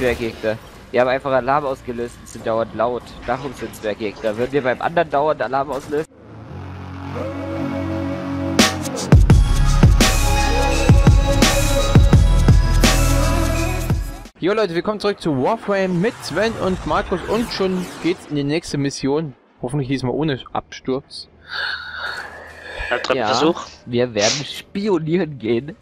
Wehrgegner. Wir haben einfach Alarm ausgelöst und sind dauernd laut. Darum sind es Wehrgegner. Würden wir beim anderen dauernd Alarm auslösen? Jo Leute, willkommen zurück zu Warframe mit Sven und Markus und schon geht's in die nächste Mission. Hoffentlich diesmal ohne Absturz. Ja, Versuch. Wir werden spionieren gehen.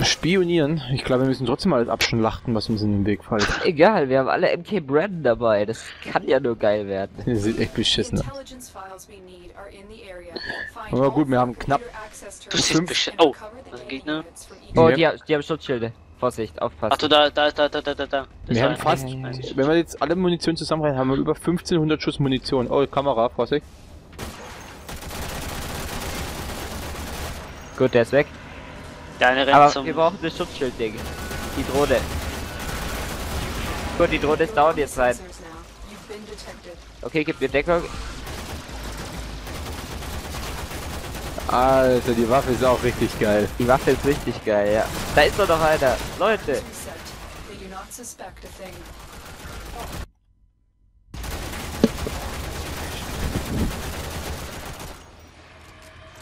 Spionieren? Ich glaube, wir müssen trotzdem alles abschlachten, was uns in den Weg fällt. Egal, wir haben alle MK Brandon dabei. Das kann ja nur geil werden. Das sieht echt beschissen aus. Aber gut, wir haben knapp... Beschissen. Oh, das ist ein Gegner. Oh, die, die haben Schutzschilde. Vorsicht, aufpassen. Ach du, da, da, da, da, da, da. da. Das Wir haben fast, wenn wir jetzt alle Munition zusammenrechnen, haben wir über 1500 Schuss Munition. Oh, Kamera, Vorsicht. Gut, der ist weg. Der eine rennt Aber zum... wir brauchen das Schutzschildding. Die Drohne. Gut, die Drohne ist down jetzt rein. Okay, gib mir Deckung. Alter, die Waffe ist auch richtig geil. Die Waffe ist richtig geil, ja. Da ist doch noch einer. Leute. They do not suspect a thing.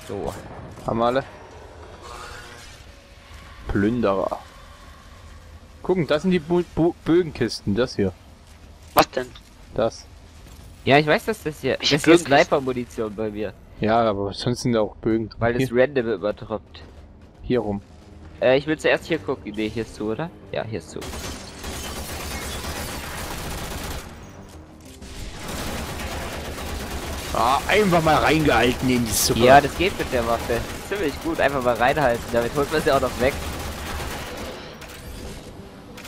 So. Haben wir alle? Plünderer. Gucken, das sind die Bu Bu Bögenkisten, das hier. Was denn? Das. Ja, ich weiß, dass das hier. Ich Das hier ist Sniper-Munition bei mir. Ja, aber sonst sind da auch Bögen drin. Weil es random überdroppt. hier rum. Äh, ich will zuerst hier gucken. Nee, hier ist zu, oder? Ja, hier ist zu. Ah, einfach mal reingehalten in die Suppe. Ja, das geht mit der Waffe. Ziemlich gut. Einfach mal reinhalten. Damit holt man sie auch noch weg.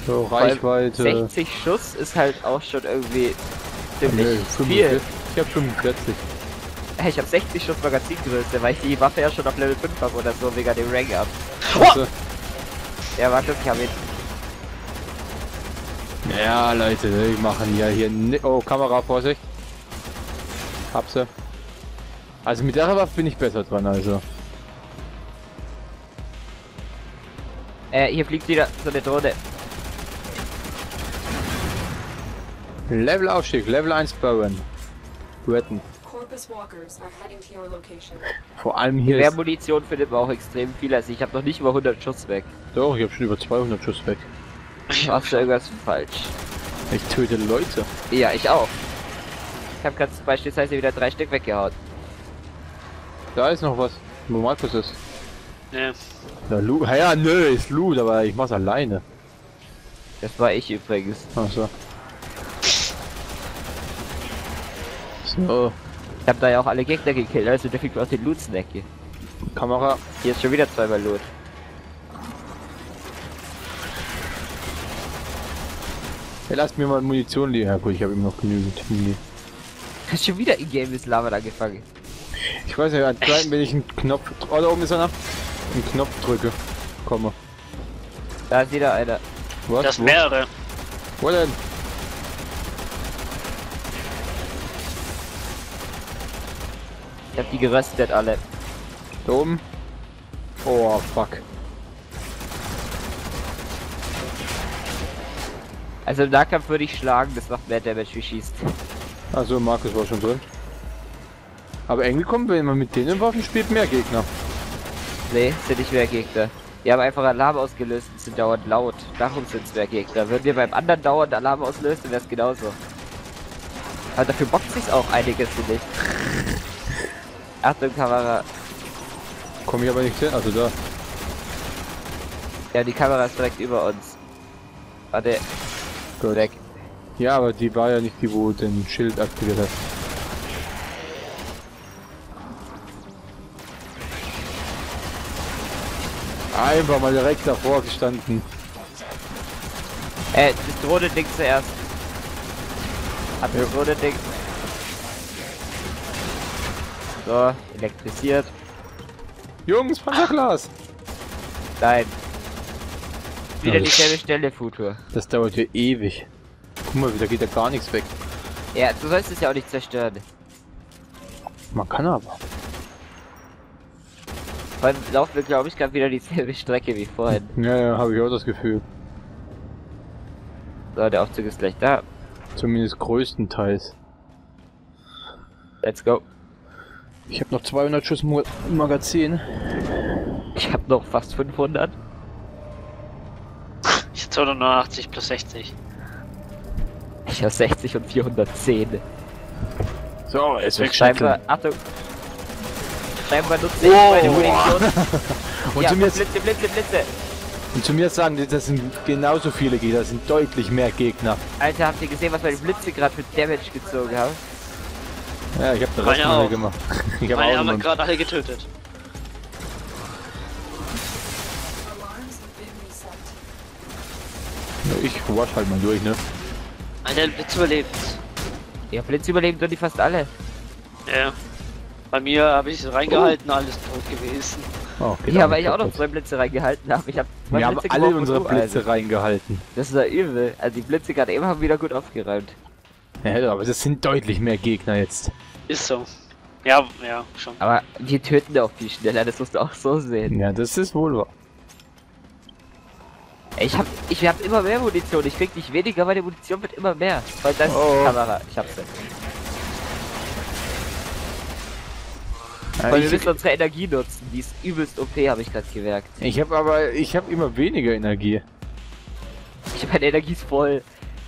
So, Reichweite. 60 Schuss ist halt auch schon irgendwie ziemlich Nee, viel. 45. Ich hab 45. Hey, Ich habe 60 Schuss Magazingröße, weil ich die Waffe ja schon auf Level 5 habe oder so, wegen dem Rank up. Also, Ja, warte, ich habe ihn. ja, Leute, wir machen ja hier. ni- Oh, Kamera, Vorsicht. Hab sie. Also mit der Waffe bin ich besser dran, also. Äh, hier fliegt wieder so eine Drohne. Level Aufstieg, Level 1 bauen. Retten. Corpus walkers are heading to your location. Vor allem hier Mehr ist... Munition findet man auch extrem viel, also ich habe noch nicht über 100 Schuss weg. Doch, ich hab schon über 200 Schuss weg. Machst du irgendwas falsch? Ich töte Leute. Ja, ich auch. Ich habe gerade beispielsweise wieder drei Stück weggehauen. Da ist noch was. Wo Markus ist. Ja, Lu ja, nö, ist Loot, aber ich mach's alleine. Das war ich übrigens. Achso. So, Ich habe da ja auch alle Gegner gekillt, also der kriegt auch den Loot-Snack hier. Kamera. Hier ist schon wieder zweimal Loot. Ja, lasst mir mal Munition liegen. Ja gut, ich habe immer noch genügend Muni. Hast schon wieder in-game mit Lava angefangen. Ich weiß nicht, anscheinend, wenn ich einen Knopf... Oh, da oben ist einer. Einen Knopf drücke. Komme. Da ist wieder einer. Was? das mehrere. Wo denn? Ich hab die geröstet alle. Da oben? Oh, fuck. Also im Nahkampf würde ich schlagen, das macht mehr Damage wie schießt. Also Markus war schon drin. Aber irgendwie kommen, wenn man mit denen Waffen spielt, mehr Gegner. Nee, sind nicht mehr Gegner. Wir haben einfach Alarm ausgelöst und sind dauernd laut. Darum sind es mehr Gegner. Würden wir beim anderen dauernd Alarm auslösen, wäre es genauso. Aber dafür bockt sich's auch einiges, finde ich. Achtung, Kamera. Komme ich aber nicht hin. Also da. Ja, die Kamera ist direkt über uns. Warte, Gut. weg. Ja, aber die war ja nicht die, wo den Schild aktiviert hat. Einfach mal direkt davor gestanden. Äh, das Drohne-Ding zuerst. Hat das Drohne-Ding. So, elektrisiert. Jungs, Panzerglas! Nein. Wieder Ja, dieselbe Stelle, Futur. Das dauert ja ewig. Guck mal, da geht ja gar nichts weg. Ja, du sollst es ja auch nicht zerstören. Man kann aber. Vor allem laufen wir, glaube ich, gerade wieder dieselbe Strecke wie vorhin. Ja, ja, habe ich auch das Gefühl. So, der Aufzug ist gleich da. Zumindest größtenteils. Let's go. Ich habe noch 200 Schuss im Magazin. Ich habe noch fast 500. Ich hab 289 plus 60. Ich habe 60 und 410. So, jetzt Und scheinbar, Achtung. Scheinbar nutze ich meine Munition. Und, ja, zu mir, Blitze, Blitze, Blitze. und zu mir sagen, die, das sind genauso viele Gegner, das sind deutlich mehr Gegner. Alter, habt ihr gesehen, was meine Blitze gerade für Damage gezogen haben? Ja, ich habe den Rest gemacht. Ich habe Meine haben gerade alle getötet. Ich wasch halt mal durch, ne? Alter, Blitz überlebt. Ja, Blitz überleben tun die fast alle. Ja. Bei mir habe ich es reingehalten, alles tot gewesen. Oh, Ja, auch weil ich auch noch zwei Blitze reingehalten habe. Ich habe zwei Wir haben Blitze alle geworfen unsere du Blitze einen. reingehalten. Das ist ja übel. Also die Blitze gerade eben haben wieder gut aufgeräumt. Ja, aber das sind deutlich mehr Gegner jetzt. Ist so. Ja, ja, schon. Aber die töten auch viel schneller, das musst du auch so sehen. Ja, das ist wohl wahr. Ey, Ich hab, ich hab immer mehr Munition, ich krieg nicht weniger, aber die Munition wird immer mehr. Weil das Oh. ist die Kamera, ich hab's jetzt. Ja, Weil wir ich müssen unsere Energie nutzen, die ist übelst OP, habe ich gerade gemerkt. ich habe aber, ich habe immer weniger Energie. Ich meine Energie ist voll.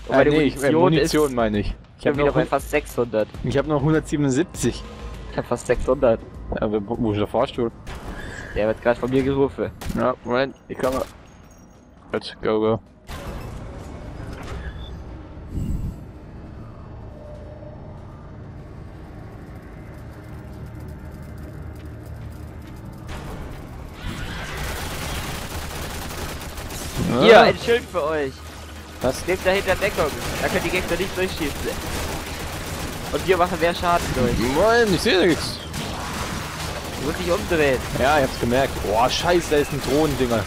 Und Ah, meine nee, ich, Munition, äh, Munition ist meine ich. Ich ich hab habe wieder noch, bei fast 600. ich hab noch 177. Ich hab fast 600. Ja, wo wo ist der Fahrstuhl? Der wird gerade von mir gerufen. Ja, Moment, ich mal. Let's go, go. Hier, ein Schild für euch. Was? Nehmt dahinter Deckung. Da können die Gegner nicht durchschießen. Und wir machen mehr Schaden durch. Moin, ich sehe nichts. Du musst dich umdrehen. Ja, ich hab's gemerkt. Boah, scheiße, da ist ein Drohnendinger.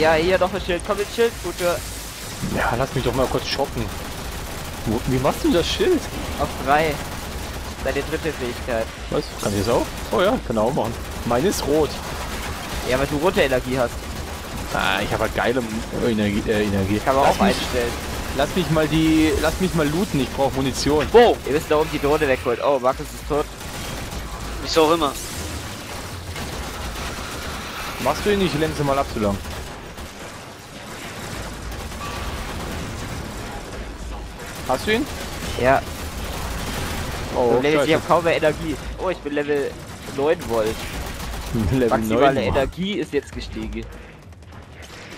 Ja, hier noch ein Schild. Komm ins Schild, Gute. Ja, lass mich doch mal kurz shoppen. Wie machst du das Schild? Auf drei. Deine dritte Fähigkeit. Was? Kann ich das auch? Oh ja, kann auch machen. Meine ist rot. Ja, weil du rote Energie hast. Ah, ich habe halt geile Energie. Äh, Energie. Kann man lass auch mich, einstellen. Lass mich mal die. Lass mich mal looten, ich brauche Munition. Wo? Ihr da oben die Drohne wegholen. Oh, Markus ist tot. Wieso auch immer. Machst du ihn nicht, sie mal ab so lang. Hast du ihn? Ja, Oh, Problem ist, ich habe kaum mehr Energie. Oh, ich bin Level 9 Volt. Level Maximale 9. Energie ist jetzt gestiegen.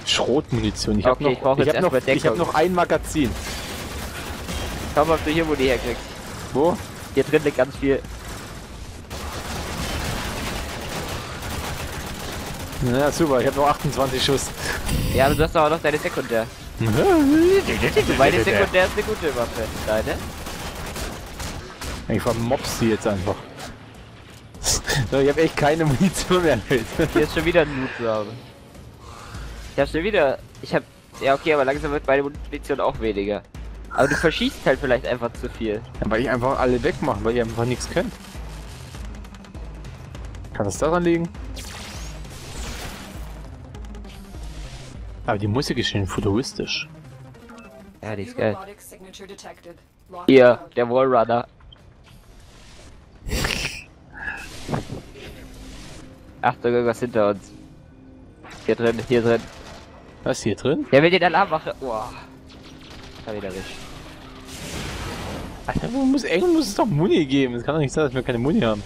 Schrotmunition. Ich Okay, habe ich noch, brauch ich jetzt hab noch, ich hab noch ein Magazin. Schau mal, ob du hier Muni herkriegst. Wo? Hier drin liegt ganz viel. Ja, super, ich habe noch 28 Schuss. Ja, aber du hast auch noch deine Sekundär. Meine Sekundär ist eine gute Waffe. Deine? Ich vermobs sie jetzt einfach. Ich habe echt keine Munition mehr. Hier ist schon wieder ein Loot zu haben. Ich hab schon wieder. Ich hab. Ja, okay, aber langsam wird meine Munition auch weniger. Aber du verschießt halt vielleicht einfach zu viel. Ja, weil ich einfach alle wegmache, weil ihr einfach nichts könnt. Kann das daran liegen? Aber die Musik ist schön futuristisch. Ja, die ist geil. Hier, der Wallrunner. Achtung, irgendwas hinter uns. Hier drin, hier drin. Was ist hier drin? Der will den Alarm machen. Boah. Da wieder richtig. Alter, wo muss, irgendwo muss es doch Muni geben. Es kann doch nicht sein, dass wir keine Muni haben.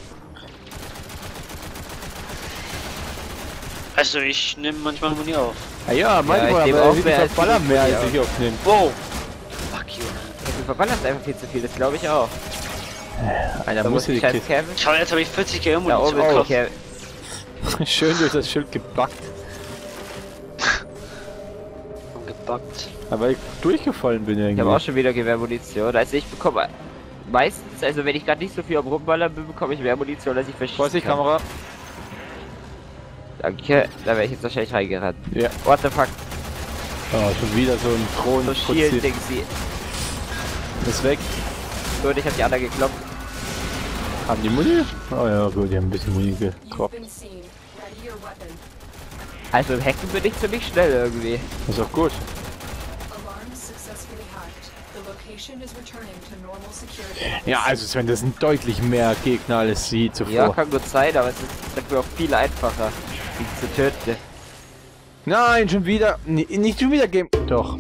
Also ich nehme manchmal Muni auf. Ah ja, manchmal, ich nehme aber auch mehr verballern mehr, Muni als ich aufnehme. Wow. Fuck you. Ja, du verballerst einfach viel zu viel, das glaube ich auch. Alter, Da muss die Kevin. Schau, jetzt habe ich 40 K Da Munition oben ist. Schön durch das Schild gebackt. Gebackt. Aber ich durchgefallen bin irgendwie. Ich habe auch schon wieder Gewehrmunition. Also ich bekomme meistens, also wenn ich gerade nicht so viel am Rumballern bin, bekomme ich mehr Munition, als ich verschießen Vorsicht, kann. Kamera. Danke, da wäre ich jetzt wahrscheinlich reingerannt. Ja. What the fuck, Oh, schon wieder so ein Thron. so Shield Ding sie. Ist weg. Gut, ich habe die anderen gekloppt. Haben die Muni? Oh ja, gut, die haben ein bisschen Muni You've Also im Hacken bin ich ziemlich schnell irgendwie. Ist auch gut. Ja, also Sven, das sind deutlich mehr Gegner als sie zuvor. Ja, kann gut sein, aber es ist dafür auch viel einfacher, die zu töten. Nein, schon wieder. N nicht schon wieder Game. Doch.